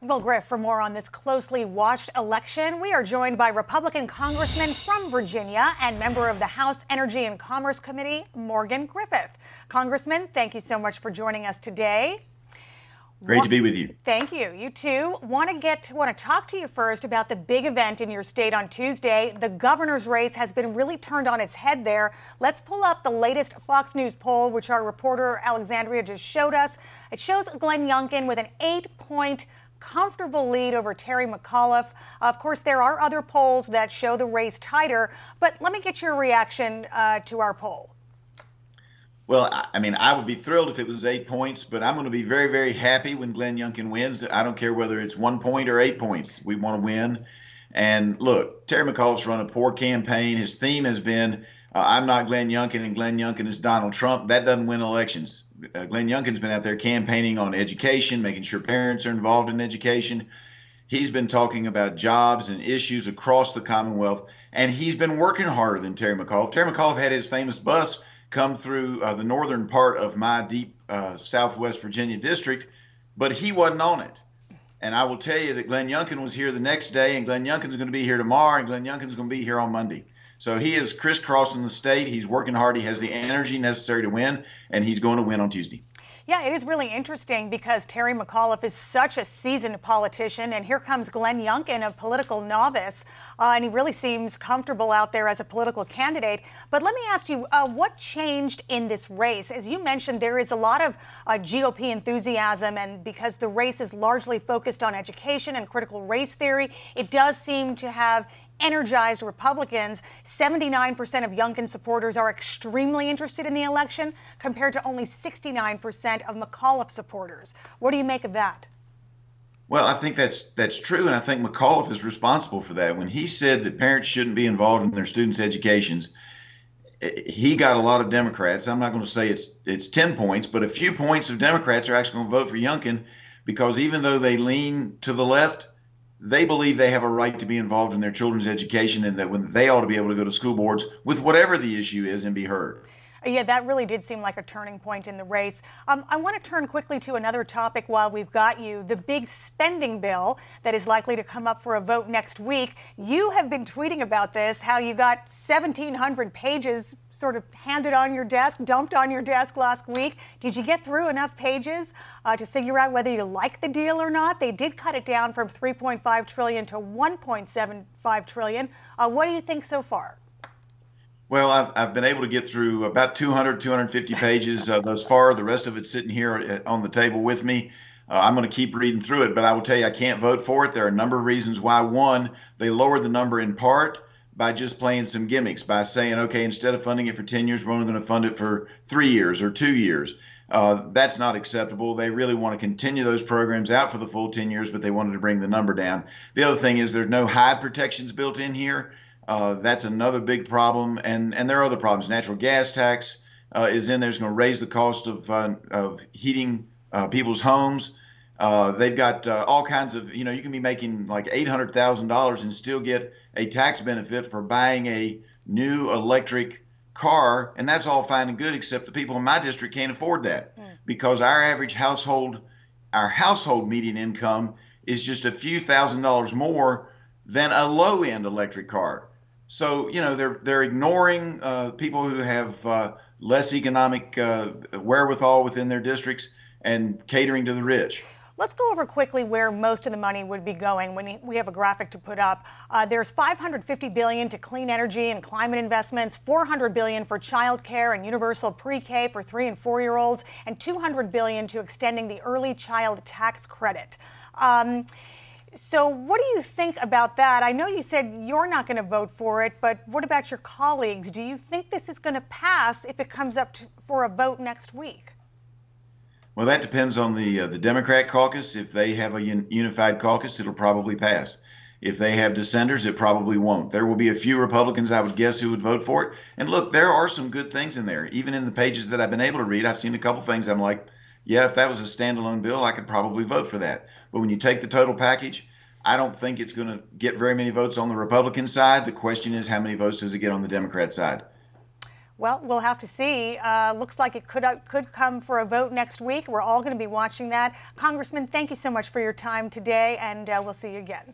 Well, Griff, for more on this closely watched election, we are joined by Republican Congressman from Virginia and member of the House Energy and Commerce Committee, Morgan Griffith. Congressman, thank you so much for joining us today. Great to be with you. Thank you. You too. Want to get want to talk to you first about the big event in your state on Tuesday. The governor's race has been really turned on its head there. Let's pull up the latest Fox News poll, which our reporter Alexandria just showed us. It shows Glenn Youngkin with an eight-point comfortable lead over Terry McAuliffe. Of course, there are other polls that show the race tighter, but let me get your reaction uh, to our poll. Well, I mean, I would be thrilled if it was eight points, but I'm going to be very, very happy when Glenn Youngkin wins. I don't care whether it's one point or eight points. We want to win. And look, Terry McAuliffe's run a poor campaign. His theme has been, uh, I'm not Glenn Youngkin, and Glenn Youngkin is Donald Trump. That doesn't win elections. Uh, Glenn Youngkin's been out there campaigning on education, making sure parents are involved in education. He's been talking about jobs and issues across the Commonwealth, and he's been working harder than Terry McAuliffe. Terry McAuliffe had his famous bus come through uh, the northern part of my deep uh, Southwest Virginia district, but he wasn't on it. And I will tell you that Glenn Youngkin was here the next day, and Glenn Youngkin's going to be here tomorrow, and Glenn Youngkin's going to be here on Monday. So he is crisscrossing the state. He's working hard. He has the energy necessary to win, and he's going to win on Tuesday. Yeah, it is really interesting because Terry McAuliffe is such a seasoned politician, and here comes Glenn Youngkin, a political novice, uh, and he really seems comfortable out there as a political candidate. But let me ask you, uh, what changed in this race? As you mentioned, there is a lot of uh, GOP enthusiasm, and because the race is largely focused on education and critical race theory, it does seem to have energized Republicans. 79% of Youngkin supporters are extremely interested in the election, compared to only 69% of McAuliffe supporters. What do you make of that? Well, I think that's that's true, and I think McAuliffe is responsible for that. When he said that parents shouldn't be involved in their students' educations, he got a lot of Democrats. I'm not going to say it's it's 10 points, but a few points of Democrats are actually going to vote for Youngkin because even though they lean to the left, they believe they have a right to be involved in their children's education and that when they ought to be able to go to school boards with whatever the issue is and be heard. Yeah, that really did seem like a turning point in the race. Um, I want to turn quickly to another topic while we've got you the big spending bill that is likely to come up for a vote next week. You have been tweeting about this, how you got 1,700 pages sort of handed on your desk, dumped on your desk last week. Did you get through enough pages uh, to figure out whether you like the deal or not? They did cut it down from 3.5 trillion to 1.75 trillion. Uh, what do you think so far? Well, I've, I've been able to get through about 200, 250 pages uh, thus far. The rest of it's sitting here on the table with me. Uh, I'm going to keep reading through it, but I will tell you, I can't vote for it. There are a number of reasons why. One, they lowered the number in part by just playing some gimmicks, by saying, okay, instead of funding it for 10 years, we're only going to fund it for three years or two years. Uh, that's not acceptable. They really want to continue those programs out for the full 10 years, but they wanted to bring the number down. The other thing is there's no Hyde protections built in here. Uh, that's another big problem, and and there are other problems. Natural gas tax uh, is in there. It's going to raise the cost of uh, of heating uh, people's homes. Uh, they've got uh, all kinds of you know you can be making like eight hundred thousand dollars and still get a tax benefit for buying a new electric car, and that's all fine and good, except the people in my district can't afford that mm. because our average household, our household median income is just a few thousand dollars more than a low end electric car. So you know they're they're ignoring uh, people who have uh, less economic uh, wherewithal within their districts and catering to the rich. Let's go over quickly where most of the money would be going. When we have a graphic to put up, uh, there's 550 billion to clean energy and climate investments, 400 billion for child care and universal pre-K for three and four-year-olds, and 200 billion to extending the early child tax credit. Um, so, what do you think about that? I know you said you're not going to vote for it, but what about your colleagues? Do you think this is going to pass if it comes up to, for a vote next week? Well, that depends on the uh, the Democrat caucus. If they have a un- unified caucus, it'll probably pass. If they have dissenters, it probably won't. There will be a few Republicans, I would guess, who would vote for it. And look, there are some good things in there. Even in the pages that I've been able to read, I've seen a couple things I'm like, yeah, if that was a standalone bill, I could probably vote for that. But when you take the total package, I don't think it's going to get very many votes on the Republican side. The question is, how many votes does it get on the Democrat side? Well, we'll have to see. Uh, looks like it could uh, could come for a vote next week. We're all going to be watching that. Congressman, thank you so much for your time today, and uh, we'll see you again.